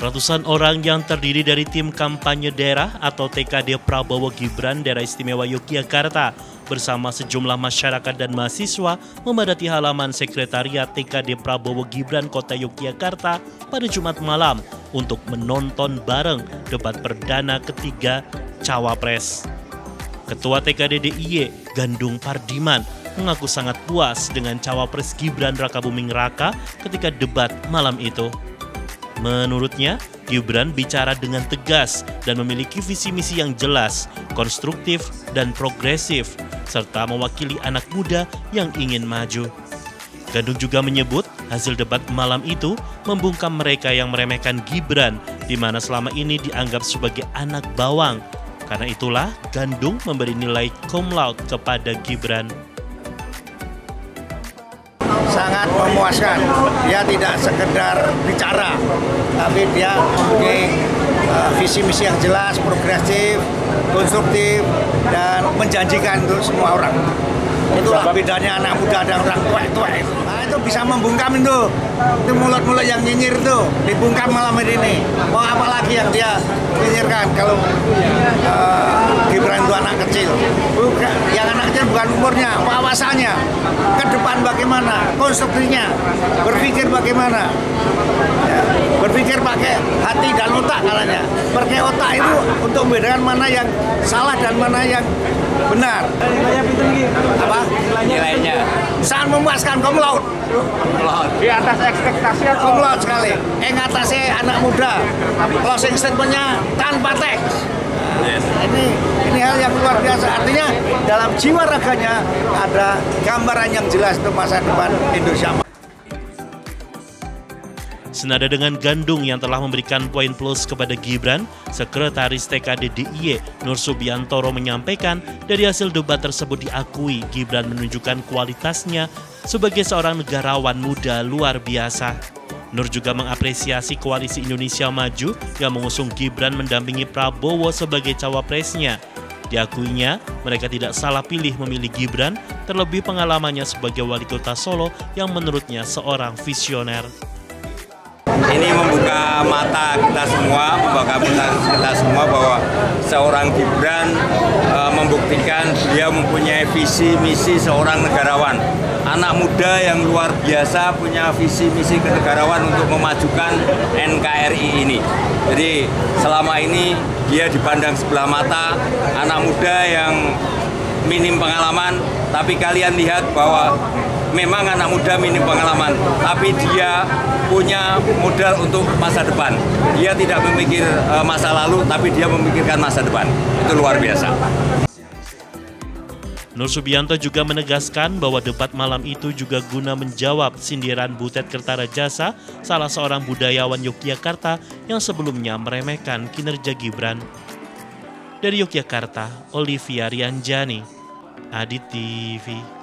Ratusan orang yang terdiri dari tim kampanye daerah atau TKD Prabowo Gibran Daerah Istimewa Yogyakarta bersama sejumlah masyarakat dan mahasiswa memadati halaman sekretariat TKD Prabowo Gibran Kota Yogyakarta pada Jumat malam untuk menonton bareng debat perdana ketiga Cawapres. Ketua TKD DIY Gandung Pardiman mengaku sangat puas dengan Cawapres Gibran Raka Buming Raka ketika debat malam itu. Menurutnya, Gibran bicara dengan tegas dan memiliki visi misi yang jelas, konstruktif, dan progresif, serta mewakili anak muda yang ingin maju. Gandung juga menyebut hasil debat malam itu membungkam mereka yang meremehkan Gibran, di mana selama ini dianggap sebagai anak bawang. Karena itulah Gandung memberi nilai cum laude kepada Gibran memuaskan. Dia tidak sekedar bicara, tapi dia mempunyai uh, visi misi yang jelas, progresif, konstruktif, dan menjanjikan untuk semua orang. Itulah bedanya anak muda dan orang tua-tua itu. Nah, itu bisa membungkam itu. Itu mulut-mulut yang nyinyir itu dibungkam malam ini. Mau apa lagi yang dia nyinyirkan kalau uh, Gibran itu anak kecil. Bukan, yang anak kecil bukan umurnya, wawasannya. Ke depan bagaimana, konstruksinya, berpikir bagaimana. Ya, berpikir pakai hati dan otak kalanya. Pakai otak itu untuk membedakan mana yang salah dan mana yang benar. Apa? Nilainya sangat memuaskan komlaut. Di atas ekspektasi atau Komlaut sekali. Yang atasnya anak muda. Closing statementnya tanpa teks. Yes. Ini ini hal yang luar biasa. Artinya dalam jiwa raganya ada gambaran yang jelas untuk masa depan Indonesia. Senada dengan Gandung yang telah memberikan poin plus kepada Gibran, Sekretaris TKD DIY Nur Subiantoro menyampaikan dari hasil debat tersebut diakui Gibran menunjukkan kualitasnya sebagai seorang negarawan muda luar biasa. Nur juga mengapresiasi koalisi Indonesia Maju yang mengusung Gibran mendampingi Prabowo sebagai cawapresnya. Diakuinya, mereka tidak salah pilih memilih Gibran, terlebih pengalamannya sebagai wali kota Solo yang menurutnya seorang visioner ini membuka mata kita semua, membuka mata kita semua bahwa seorang Gibran e, membuktikan dia mempunyai visi misi seorang negarawan. Anak muda yang luar biasa punya visi misi kenegarawan untuk memajukan NKRI ini. Jadi selama ini dia dipandang sebelah mata anak muda yang minim pengalaman, tapi kalian lihat bahwa memang anak muda minim pengalaman, tapi dia punya modal untuk masa depan. Dia tidak memikir uh, masa lalu, tapi dia memikirkan masa depan. Itu luar biasa. Nur Subianto juga menegaskan bahwa debat malam itu juga guna menjawab sindiran Butet Kertarajasa, salah seorang budayawan Yogyakarta yang sebelumnya meremehkan kinerja Gibran. Dari Yogyakarta, Olivia Rianjani, Adit TV.